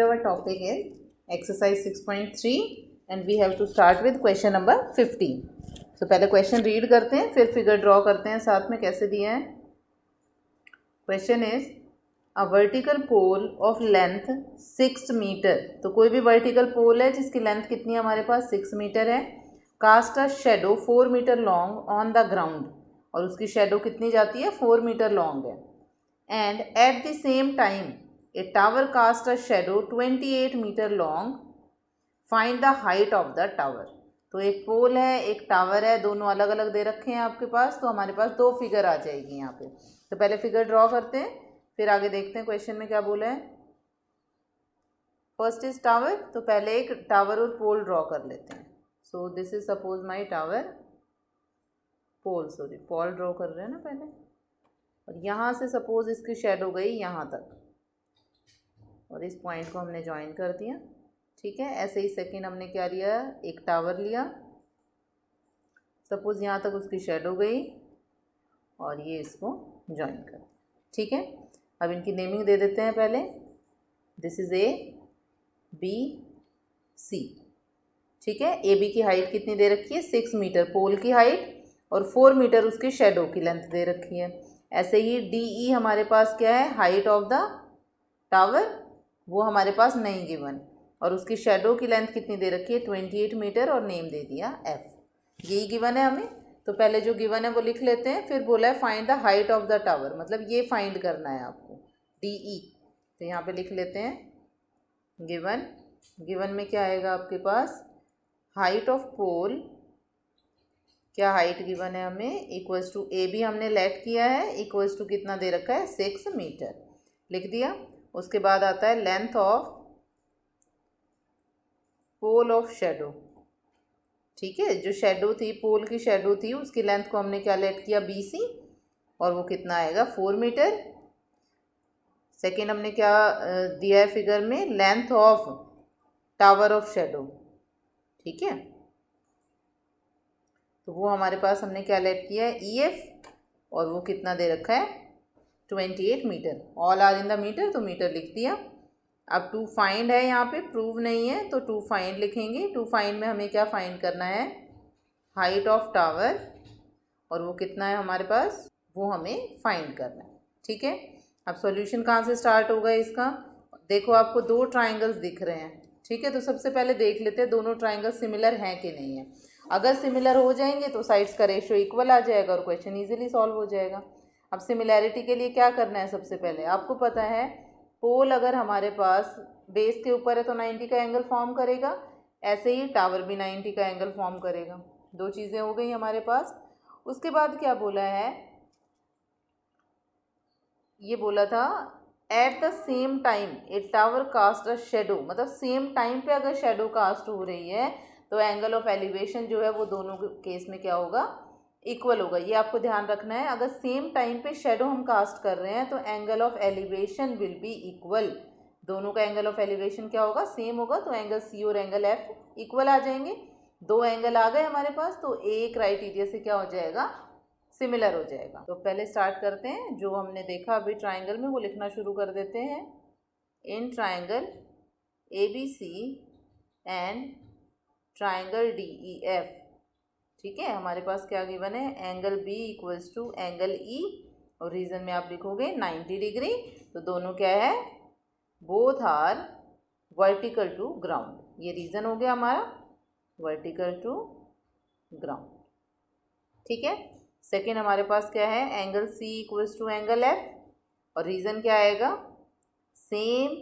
Today our topic is exercise 6.3 and we have to start with question number 15. So, पहले question read करते हैं, फिर figure draw करते हैं, साथ में कैसे दिया है? Question is a vertical pole of length six metre तो कोई भी वर्टिकल पोल है जिसकी लेंथ कितनी हमारे पास? सिक्स मीटर है। Cast a shadow four metre long on the ground और उसकी शेडो कितनी जाती है? फोर मीटर लॉन्ग है। And at the same time tower cast a shadow twenty eight metre long find the height of the tower तो एक पोल है, एक टावर है, दोनों अलग अलग दे रखे हैं आपके पास तो हमारे पास दो फिगर आ जाएगी यहाँ पे। तो पहले फिगर ड्रॉ करते हैं, फिर आगे देखते हैं क्वेश्चन में क्या बोला है। फ़र्स्ट इज़ टावर तो पहले एक टावर और पोल ड्रॉ कर लेते हैं। So this is suppose my tower pole sorry pole draw कर रहे हैं ना पहले। और यहाँ से सपोज़ इसकी शेडो गई यहाँ तक। और इस पॉइंट को हमने ज्वाइन कर दिया। ठीक है, ऐसे ही सेकेंड हमने क्या लिया? एक टावर लिया। सपोज़ यहाँ तक उसकी शेडो गई और ये इसको ज्वाइन कर। ठीक है, अब इनकी नेमिंग दे देते हैं पहले। This is A B C ठीक है ए बी की हाइट कितनी दे रखी है? सिक्स मीटर पोल की हाइट और फोर मीटर उसकी शेडो की लेंथ दे रखी है। ऐसे ही डी ई e हमारे पास क्या है? हाइट ऑफ़ द टावर वो हमारे पास नहीं गिवन और उसकी शेडो की लेंथ कितनी दे रखी है? ट्वेंटी एट मीटर और नेम दे दिया एफ़ यही गिवन है हमें? तो पहले जो गिवन है वो लिख लेते हैं, फिर बोला है find the height of the tower मतलब ये फाइंड करना है आपको. D E e। तो यहाँ पे लिख लेते हैं. गिवन गिवन में क्या आएगा आपके पास? हाइट ऑफ़ पोल क्या हाइट गिवन है हमें? इक्वल्स टू ए भी हमने लेट किया है. इक्वल्स टू कितना दे रखा है? सिक्स मीटर लिख दिया. उसके बाद आता है length of pole of shadow ठीक है? जो शेडो थी पोल की शेडो थी, उसकी लेंथ को हमने क्या लेट किया? बी सी और वो कितना आएगा? फोर मीटर सेकेंड हमने क्या दिया है फिगर में? Length of tower of shadow ठीक है? तो वो हमारे पास हमने क्या लेट किया है? ई एफ़ और वो कितना दे रखा है? Twenty eight metre all are in the metre तो मीटर लिख दिया। अब टू फाइंड है यहाँ पे प्रूव नहीं है तो टू फाइंड लिखेंगे। टू फाइंड में हमें क्या फाइंड करना है? हाइट ऑफ़ टावर और वो कितना है हमारे पास? वो हमें फाइंड करना है। ठीक है? अब सॉल्यूशन कहाँ से स्टार्ट होगा इसका? देखो, आपको दो ट्राइंगल्स दिख रहे हैं। ठीक है? तो सबसे पहले देख लेते हैं, दोनों ट्राइंगल सिमिलर हैं कि नहीं है। अगर सिमिलर हो जाएँगे तो साइड्स का रेशियो इक्वल आ जाएगा और क्वेश्चन इजीली सॉल्व हो जाएगा। अब सिमिलैरिटी के लिए क्या करना है सबसे पहले? आपको पता है पोल अगर हमारे पास बेस के ऊपर है तो 90 का एंगल फॉर्म करेगा, ऐसे ही टावर भी 90 का एंगल फॉर्म करेगा। दो चीज़ें हो गई हमारे पास। उसके बाद क्या बोला है? ये बोला था at the same time a tower cast a shadow मतलब सेम टाइम पे अगर शेडो कास्ट हो रही है तो एंगल ऑफ़ एलिवेशन जो है वो दोनों केस में क्या होगा? इक्वल होगा, ये आपको ध्यान रखना है। अगर सेम टाइम पे शेडो हम कास्ट कर रहे हैं तो angle of elevation will be equal दोनों का एंगल ऑफ़ एलिवेशन क्या होगा? सेम होगा तो एंगल सी और एंगल एफ़ इक्वल आ जाएँगे। दो एंगल आ गए हमारे पास तो ए क्राइटेरिया से क्या हो जाएगा? सिमिलर हो जाएगा। तो पहले स्टार्ट करते हैं। जो हमने देखा अभी ट्राइंगल में, वो लिखना शुरू कर देते हैं। In triangle A B C and triangle D E F ठीक है? हमारे पास क्या गिवन है? Angle B equals to angle E और रीजन में आप लिखोगे नाइन्टी डिग्री तो दोनों क्या है? Both are vertical to ground ये रीज़न हो गया हमारा वर्टिकल टू ग्राउंड ठीक है? सेकेंड हमारे पास क्या है? Angle C equals to angle F और रीज़न क्या आएगा? Same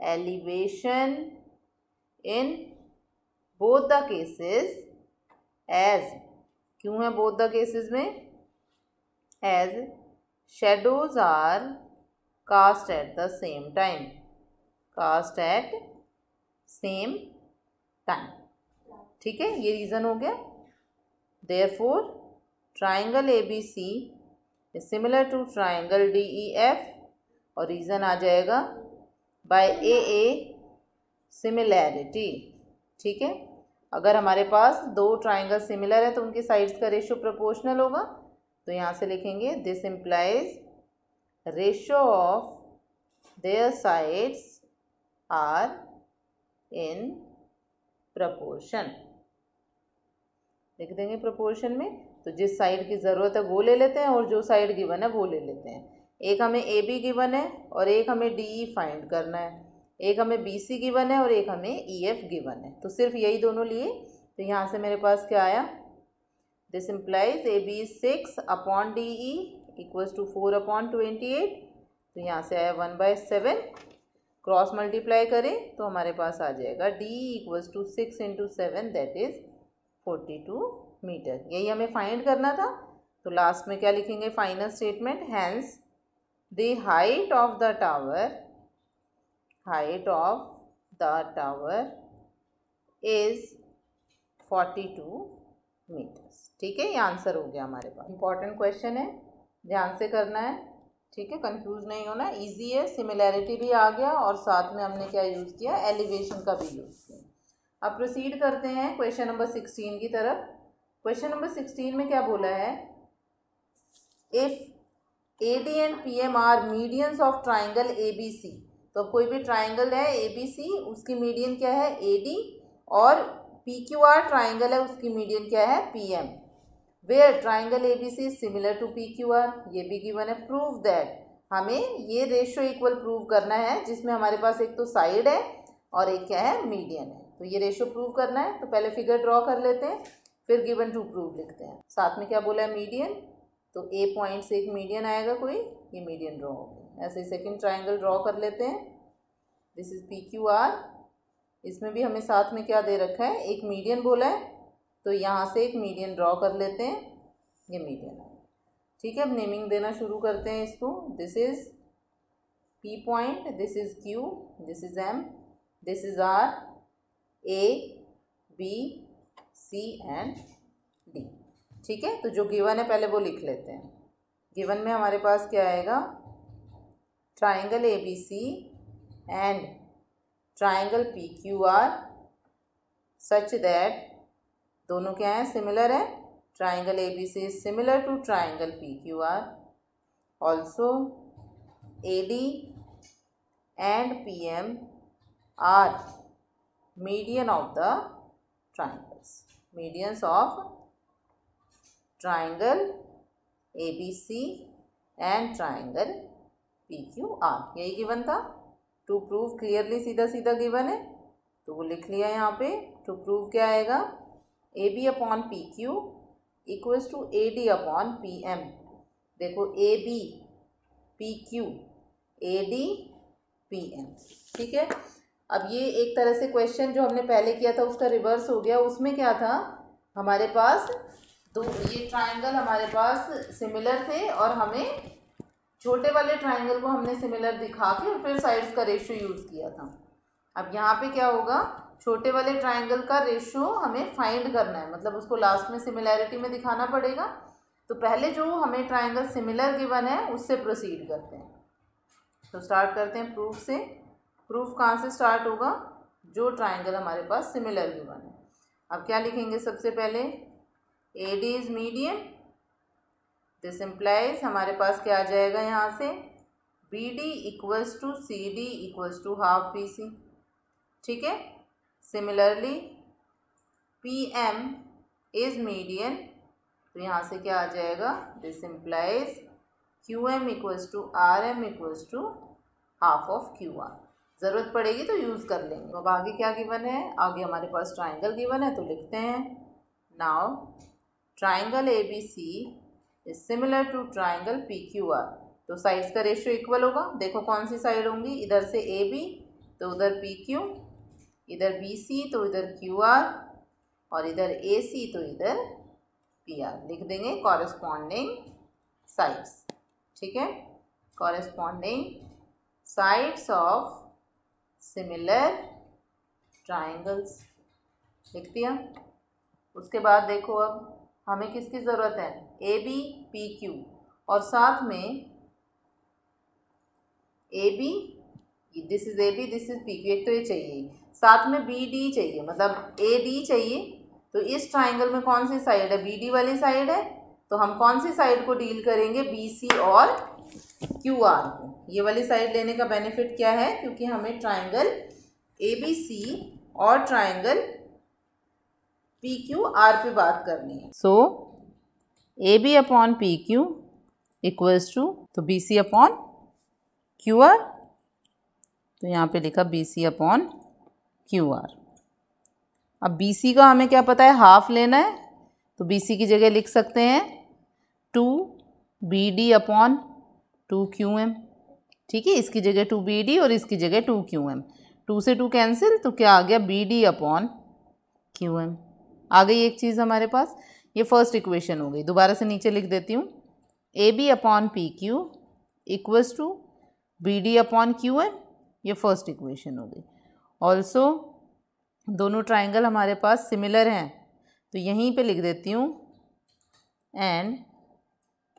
elevation in both the cases as क्यों है बोथ द केसेस में? As shadows are cast at the same time cast at same time ठीक है? ये रीज़न हो गया. Therefore triangle A B C similar to triangle D E F और reason आ जाएगा बाय ए ए सिमिलैरिटी ठीक है? अगर हमारे पास दो ट्राइंगल सिमिलर है तो उनकी साइड्स का रेशियो प्रोपोर्शनल होगा। तो यहाँ से लिखेंगे this implies ratio of their sides are in proportion लिख देंगे प्रपोर्शन में। तो जिस साइड की ज़रूरत है, वो ले लेते हैं, और जो साइड गिवन है, वो ले लेते हैं। एक हमें ए बी गिवन है, और एक हमें डी ई फाइंड करना है। एक हमें बी सी गिवन है और एक हमें ई एफ़ गिवन है। तो सिर्फ़ यही दोनों लिए। तो यहाँ से मेरे पास क्या आया? This implies A B six upon D E equals to four upon twenty eight तो यहाँ से आया one by seven cross multiply करें तो हमारे पास आ जाएगा D equals to six into seven that is forty two metre यही हमें फाइंड करना था। तो लास्ट में क्या लिखेंगे? Final statement hence the height of the tower of the tower is forty two metres ठीक है? ये आंसर हो गया हमारे पास। इंपॉर्टेंट क्वेश्चन है। ध्यान से करना है। ठीक है? कंफ्यूज नहीं होना। इजी है। सिमिलैरिटी भी आ गया और साथ में हमने क्या यूज़ किया? एलिवेशन का भी यूज़ किया। अब प्रोसीड करते हैं क्वेश्चन नंबर सिक्सटीन की तरफ़। क्वेश्चन नंबर सिक्सटीन में क्या बोला है? If A D and P M are medians of triangle A B C तो कोई भी ट्राइंगल है ए बी सी उसकी मीडियन क्या है? ए डी और पी क्यू आर ट्राइंगल है, उसकी मीडियन क्या है? P M where triangle A B C similar to P Q R ये भी गिवन है प्रूव दैट हमें ये रेशियो इक्वल प्रूव करना है, जिसमें हमारे पास एक तो साइड है और एक क्या है? मीडियन है. तो ये रेशियो प्रूव करना है तो पहले फिगर ड्रॉ कर लेते हैं, फिर गिवन टू प्रूव लिखते हैं. साथ में क्या बोला है? मीडियन तो ए पॉइंट से एक मीडियन आएगा कोई, ये मीडियन ड्रॉ हो गया ऐसे सेकेंड ट्राइंगल ड्रॉ कर लेते हैं। This is P Q R इसमें भी हमें साथ में क्या दे रखा है? एक मीडियन बोला है। तो यहाँ से एक मीडियन ड्रॉ कर लेते हैं। ये मीडियन है। ठीक है, अब नेमिंग देना शुरू करते हैं इसको। This is P point this is Q this is M this is R A B C and D ठीक है तो जो गिवन है पहले वो लिख लेते हैं। गिवन में हमारे पास क्या आएगा? And triangle P Q R such that दोनों क्या हैं? सिमिलर है. Triangle A B C is similar to triangle P Q R also A D and P M are median of the triangles. Medians of triangle ABC and triangle PQR यही given था। To prove clearly सीधा सीधा given है। तो वो लिख लिया यहाँ पे टू प्रूव क्या आएगा? A B upon P Q equals to A D upon P M देखो A B P Q A D P M ठीक है? अब ये एक तरह से क्वेश्चन जो हमने पहले किया था, उसका रिवर्स हो गया। उसमें क्या था? हमारे पास दो, ये ट्राइंगल हमारे पास सिमिलर थे और हमें छोटे वाले ट्राइंगल को हमने सिमिलर दिखा के और फिर साइड्स का रेशियो यूज़ किया था। अब यहाँ पे क्या होगा? छोटे वाले ट्राइंगल का रेशियो हमें फाइंड करना है। मतलब उसको लास्ट में सिमिलैरिटी में दिखाना पड़ेगा। तो पहले जो हमें ट्राइंगल सिमिलर गिवन है, उससे प्रोसीड करते हैं। तो स्टार्ट करते हैं प्रूफ से। प्रूफ कहाँ से स्टार्ट होगा? जो ट्राइंगल हमारे पास सिमिलर गिवन है। अब क्या लिखेंगे सबसे पहले? A D is medium this implies हमारे पास क्या आ जाएगा यहाँ से? B D equals to C D equals to half B C ठीक है? Similarly P M is median तो यहाँ से क्या आ जाएगा? This implies Q M equals to R M equals to half of Q R ज़रूरत पड़ेगी तो यूज़ कर लेंगे। अब आगे क्या गिवन है? आगे हमारे पास ट्राइंगल गिवन है तो लिखते हैं। Now triangle A B C is similar to triangle P Q R तो साइड्स का रेशियो इक्वल होगा। देखो कौन सी साइड होंगी। इधर से ए बी तो उधर पी क्यू इधर बी सी तो इधर क्यू आर और इधर ए सी तो इधर पी आर लिख देंगे कॉरेस्पॉन्डिंग साइड्स ठीक है? Corresponding sides of similar triangles लिख दिया? उसके बाद देखो अब। हमें किसकी ज़रूरत है? ए बी पी क्यू और साथ में A B this is A B this is P Q एक तो ये चाहिए। साथ में बी डी चाहिए। मतलब ए डी चाहिए। तो इस ट्राइंगल में कौन सी साइड है? बी डी वाली साइड है। तो हम कौन सी साइड को डील करेंगे? बी सी और क्यू आर को। ये वाली साइड लेने का बेनिफिट क्या है? क्योंकि हमें ट्राइंगल ए बी सी और ट्राइंगल पी क्यू आर पे बात करनी है। So A B upon P Q equals to तो B C upon Q R तो यहाँ पे लिखा B C upon Q R अब बी सी का हमें क्या पता है? हाफ़ लेना है तो बी सी की जगह लिख सकते हैं two B D upon two Q M ठीक है, इसकी जगह टू बी डी और इसकी जगह टू क्यू एम टू से टू कैंसिल तो क्या आ गया? B D upon Q M आ गई एक चीज़ हमारे पास, ये फ़र्स्ट इक्वेशन हो गई। दोबारा से नीचे लिख देती हूँ। A B upon P Q equals to B D upon Q M ये फ़र्स्ट इक्वेशन हो गई। ऑल्सो दोनों ट्राइंगल हमारे पास सिमिलर हैं। तो यहीं पे लिख देती हूँ एंड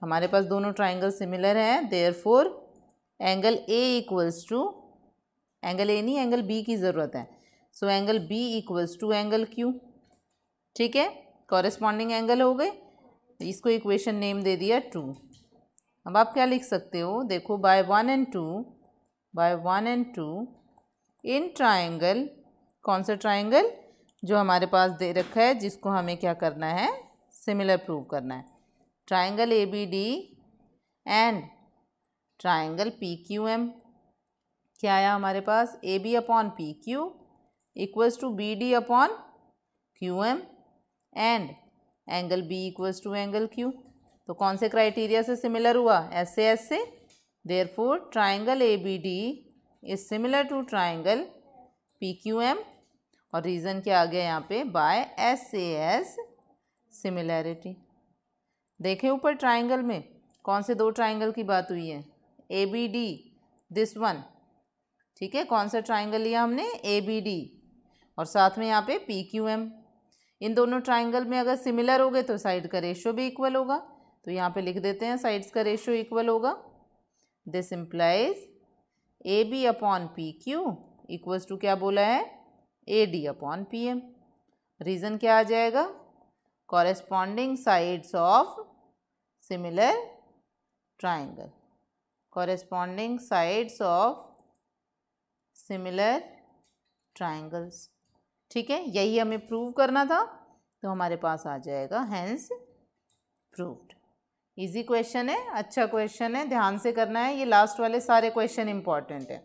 हमारे पास दोनों ट्राइंगल सिमिलर हैं therefore angle A equals to angle A नहीं एंगल बी की ज़रूरत है। So angle B equals to angle Q ठीक है? कॉरेस्पॉन्डिंग एंगल हो गए। इसको इक्वेशन नेम दे दिया टू अब आप क्या लिख सकते हो? देखो by one and two by one and two in triangle कौन सा ट्राइंगल जो हमारे पास दे रखा है, जिसको हमें क्या करना है? सिमिलर प्रूव करना है। Triangle A B D and triangle P Q M क्या आया हमारे पास? A B upon P Q equals to B D upon Q M and angle B equals to angle Q तो कौन से क्राइटेरिया से similar हुआ? एस से S से therefore triangle A B D is similar to triangle P Q M और reason क्या आ गया यहाँ पे? बाय एस एस सिमिलैरिटी देखें ऊपर ट्राइंगल में कौन से दो ट्राइंगल की बात हुई है? A B D this one ठीक है? कौन सा ट्राइंगल लिया हमने? ए बी डी और साथ में यहाँ पे पी क्यू एम इन दोनों ट्राइंगल में अगर सिमिलर हो गए तो साइड का रेशो भी इक्वल होगा। तो यहाँ पे लिख देते हैं साइड्स का रेशो इक्वल होगा। This implies A B upon P Q equals to क्या बोला है? A D upon P M reason क्या आ जाएगा? Corresponding sides of similar triangle corresponding sides of similar triangles ठीक है, यही हमें प्रूव करना था तो हमारे पास आ जाएगा हैंस प्रूव्ड इजी क्वेश्चन है अच्छा क्वेश्चन है, ध्यान से करना है, ये लास्ट वाले सारे क्वेश्चन इंपॉर्टेंट है।